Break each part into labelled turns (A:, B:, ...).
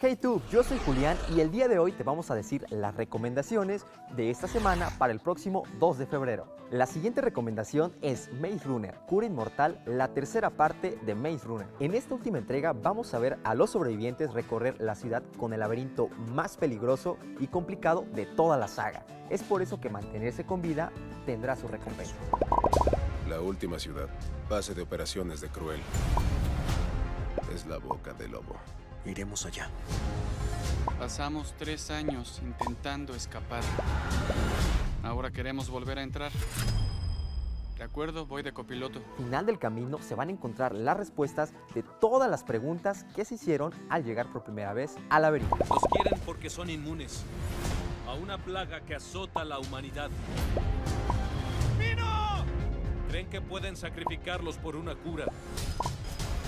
A: Hey tú, yo soy Julián y el día de hoy te vamos a decir las recomendaciones de esta semana para el próximo 2 de febrero. La siguiente recomendación es Maze Runner, Cura Inmortal, la tercera parte de Maze Runner. En esta última entrega vamos a ver a los sobrevivientes recorrer la ciudad con el laberinto más peligroso y complicado de toda la saga. Es por eso que mantenerse con vida tendrá su recompensa.
B: La última ciudad, base de operaciones de Cruel, es la boca del lobo.
C: Iremos allá.
D: Pasamos tres años intentando escapar. Ahora queremos volver a entrar. De acuerdo, voy de copiloto.
A: final del camino se van a encontrar las respuestas de todas las preguntas que se hicieron al llegar por primera vez al laberinto.
E: Los quieren porque son inmunes a una plaga que azota a la humanidad. ¡Vino! Creen que pueden sacrificarlos por una cura.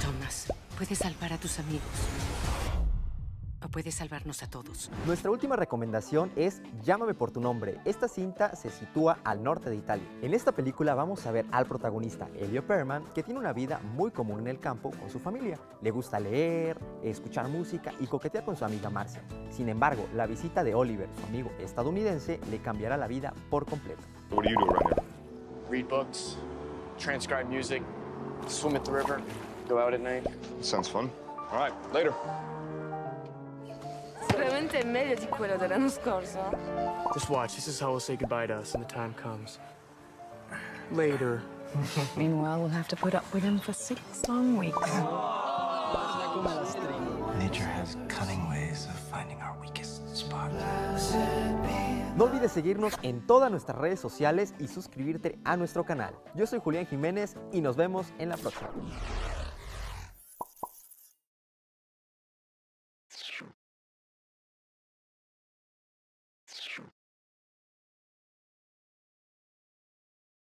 F: Thomas, puedes salvar a tus amigos. O puedes salvarnos a todos.
A: Nuestra última recomendación es Llámame por tu nombre. Esta cinta se sitúa al norte de Italia. En esta película vamos a ver al protagonista, Elio Perman, que tiene una vida muy común en el campo con su familia. Le gusta leer, escuchar música y coquetear con su amiga Marcia. Sin embargo, la visita de Oliver, su amigo estadounidense, le cambiará la vida por completo.
G: What do you do
H: read books, transcribe music, swim at the river, go out at night.
G: Sounds fun. All right, later.
I: Sicuramente è meglio di quello dell'anno scorso.
J: Just watch. This is how we'll say goodbye to us when the time comes. Later.
F: Meanwhile, we'll have to put up with him for six long weeks.
C: Nature has cunning ways of finding our weakest spot.
A: No olvides seguirnos en todas nuestras redes sociales y suscribirte a nuestro canal. Yo soy Julián Jiménez y nos vemos en la próxima.